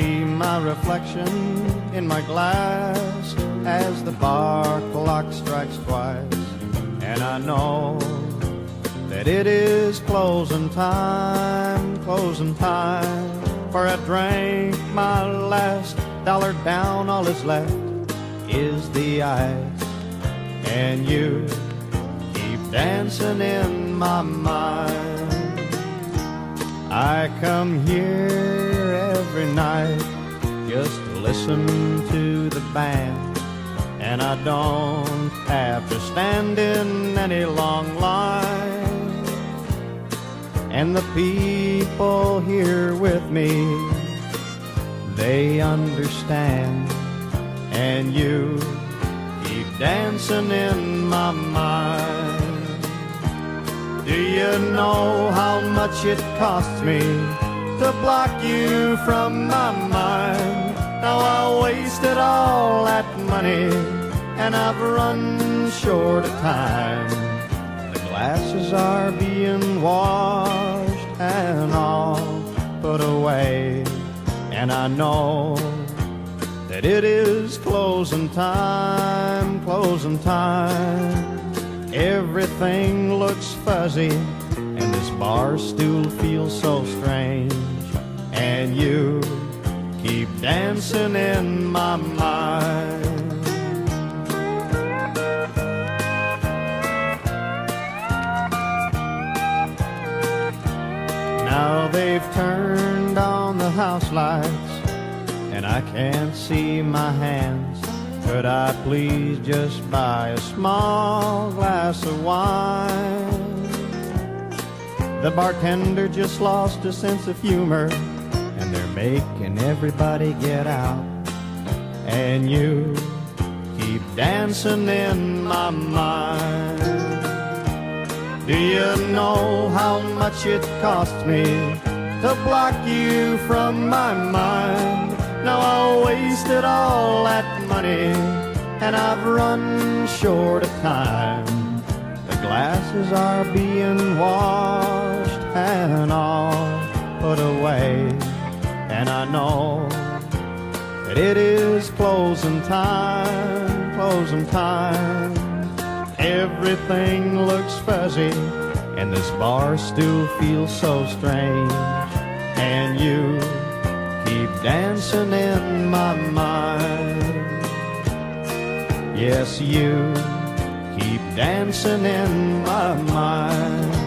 my reflection in my glass as the bar clock strikes twice. And I know that it is closing time, closing time. For I drank my last dollar down, all that's left is the ice. And you keep dancing in my mind. I come here every night just to listen to the band. And I don't have to stand in any long line. And the people here with me, they understand. And you keep dancing in my mind. Do you know how much it costs me to block you from my mind? Now I wasted all that money and I've run short of time. The glasses are being washed and all put away, and I know that it is closing time, closing time. Everything looks fuzzy, and this bar stool feels so strange. And you keep dancing in my mind. Now they've turned on the house lights, and I can't see my hands. Could I please just buy a small glass of wine? The bartender just lost a sense of humor, and they're making everybody get out. And you keep dancing in my mind. Do you know how much it cost me to block you from my mind? Now I wasted all that money and I've run short of time. The glasses are being washed that it is closing time, closing time. Everything looks fuzzy and this bar still feels so strange. And you keep dancing in my mind. Yes, you keep dancing in my mind.